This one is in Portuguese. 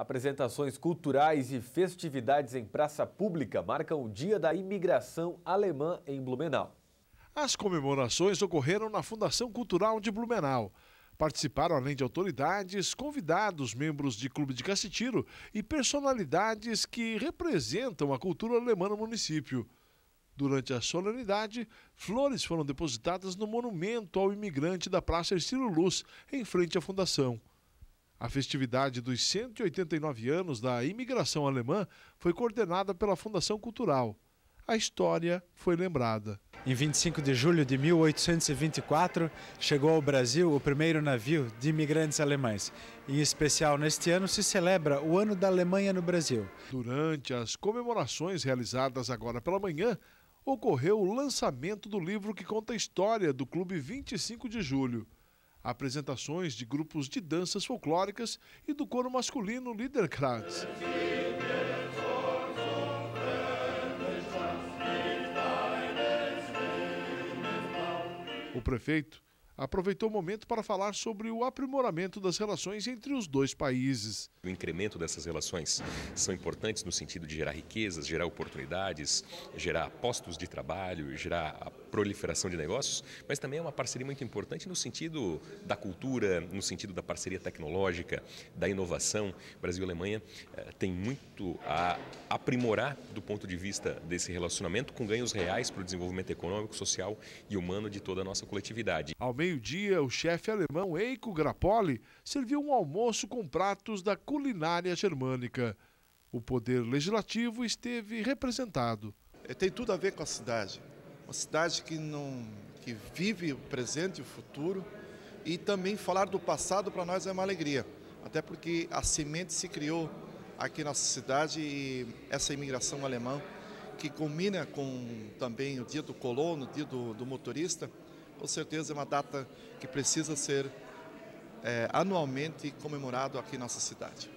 Apresentações culturais e festividades em praça pública marcam o Dia da Imigração Alemã em Blumenau. As comemorações ocorreram na Fundação Cultural de Blumenau. Participaram, além de autoridades, convidados, membros de clube de Cacetiro e personalidades que representam a cultura alemã no município. Durante a solenidade, flores foram depositadas no monumento ao imigrante da Praça Ercílio Luz, em frente à fundação. A festividade dos 189 anos da imigração alemã foi coordenada pela Fundação Cultural. A história foi lembrada. Em 25 de julho de 1824, chegou ao Brasil o primeiro navio de imigrantes alemães. Em especial, neste ano, se celebra o Ano da Alemanha no Brasil. Durante as comemorações realizadas agora pela manhã, ocorreu o lançamento do livro que conta a história do Clube 25 de Julho apresentações de grupos de danças folclóricas e do coro masculino Liederkranz. O prefeito aproveitou o momento para falar sobre o aprimoramento das relações entre os dois países. O incremento dessas relações são importantes no sentido de gerar riquezas, gerar oportunidades, gerar postos de trabalho, gerar a proliferação de negócios, mas também é uma parceria muito importante no sentido da cultura, no sentido da parceria tecnológica, da inovação. Brasil e Alemanha eh, tem muito a aprimorar do ponto de vista desse relacionamento com ganhos reais para o desenvolvimento econômico, social e humano de toda a nossa coletividade. Ao meio-dia, o chefe alemão Eiko Grappoli serviu um almoço com pratos da culinária germânica. O poder legislativo esteve representado. É, tem tudo a ver com a cidade. Uma cidade que, não, que vive o presente e o futuro. E também falar do passado para nós é uma alegria. Até porque a semente se criou aqui na nossa cidade e essa imigração alemã, que combina com também o dia do colono, o dia do, do motorista, com certeza é uma data que precisa ser é, anualmente comemorado aqui em nossa cidade.